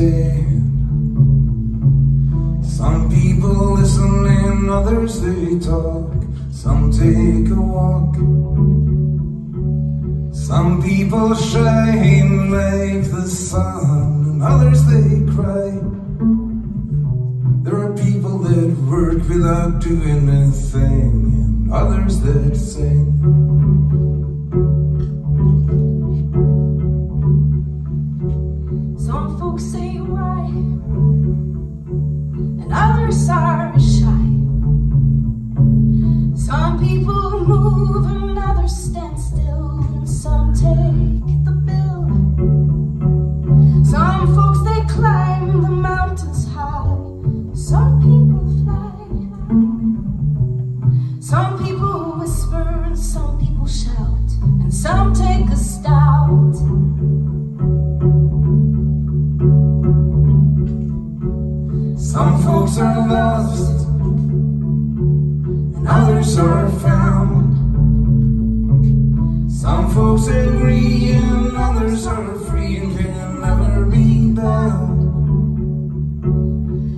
sad. Some people listen and others they talk. Some take a walk. Some people shine like the sun and others they cry. There are people that work without doing a thing and others that sing. corsage folks are lost and others are found. Some folks agree and others are free and can never be bound.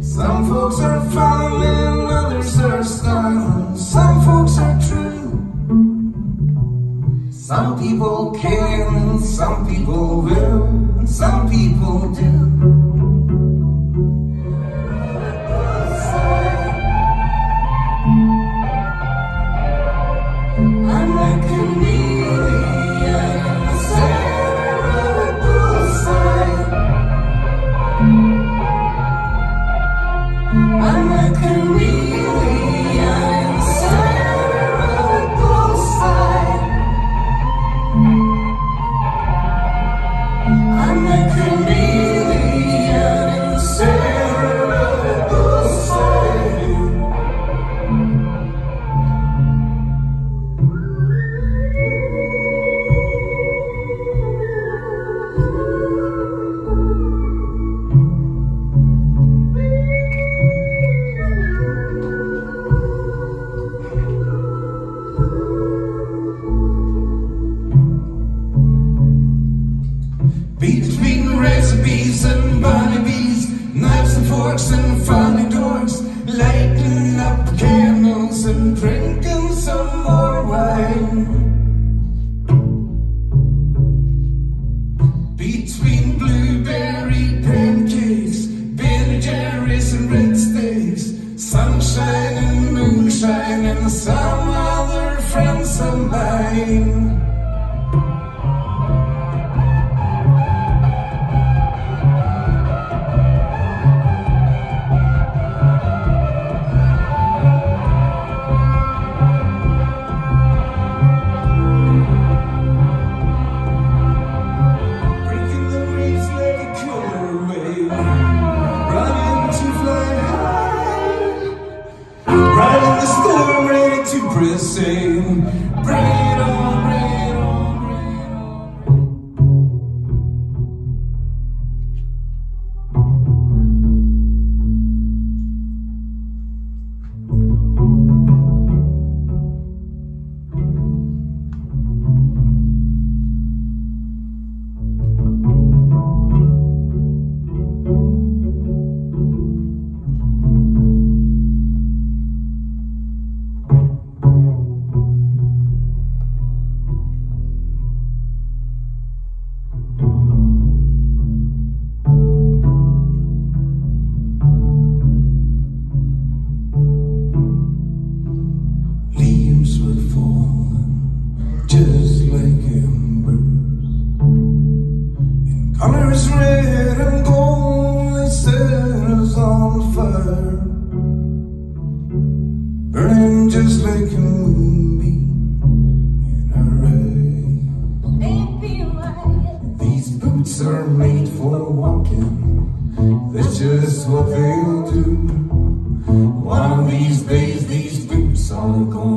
Some folks are found and others are stunned. Some folks are true. Some people can, some people will, and some people do. days these boots are gone.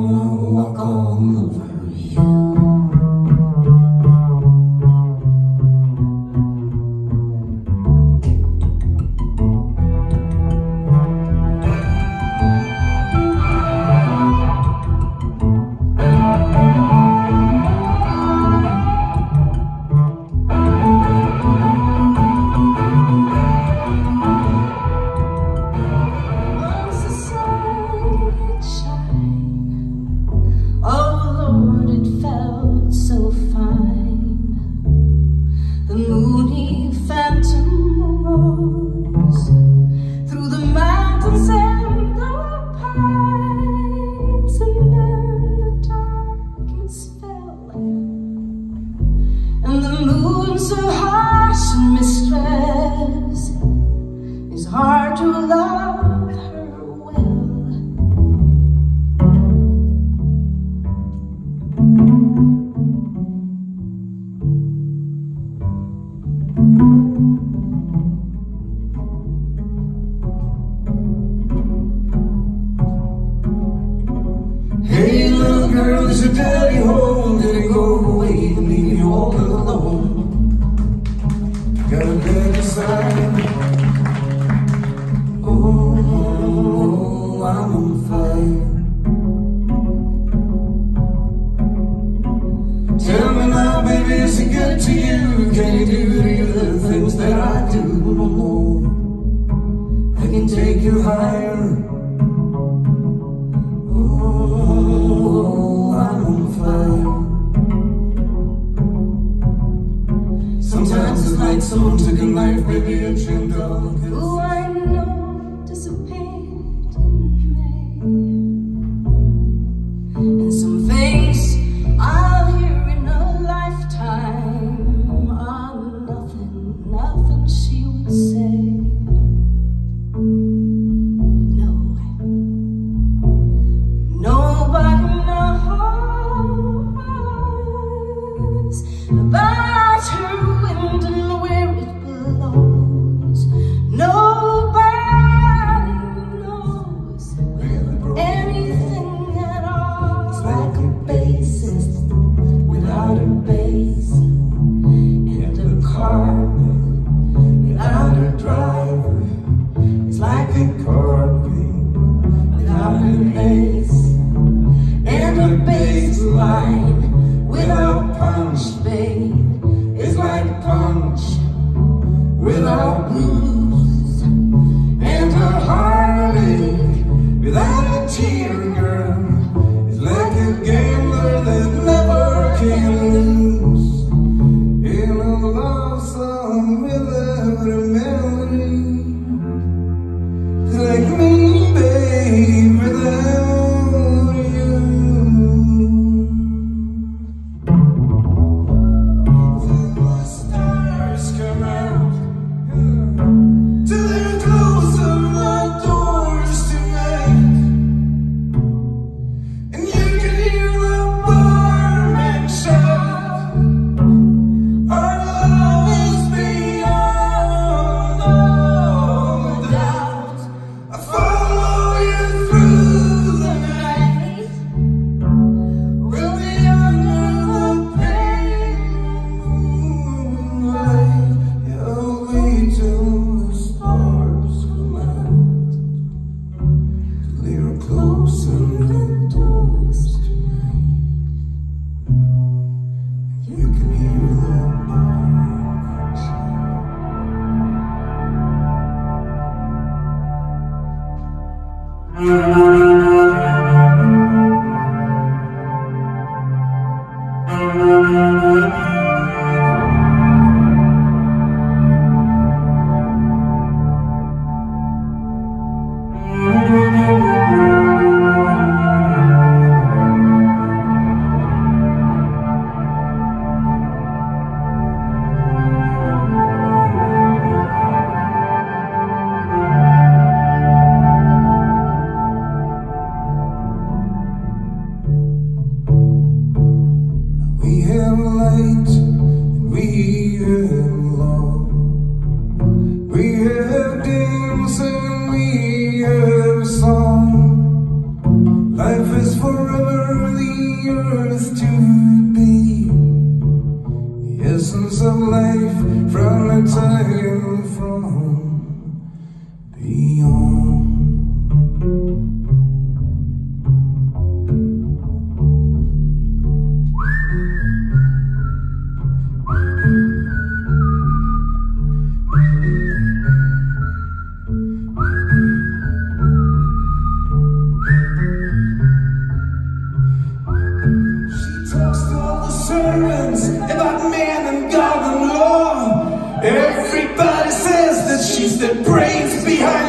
Earth to be. The essence of life from a time from about man and God and law. Everybody says that she's the brains behind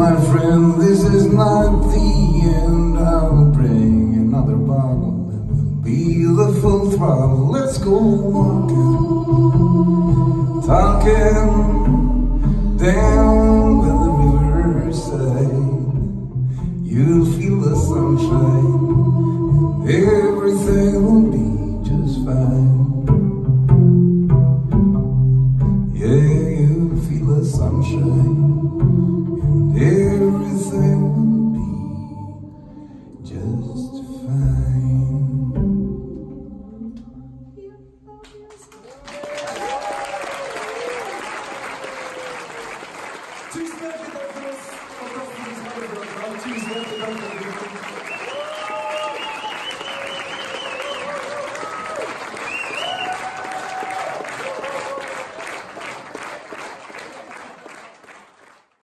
My friend, this is not the end. I'll bring another bottle and we'll be the full throttle. Let's go walking, talking down by the riverside. You'll feel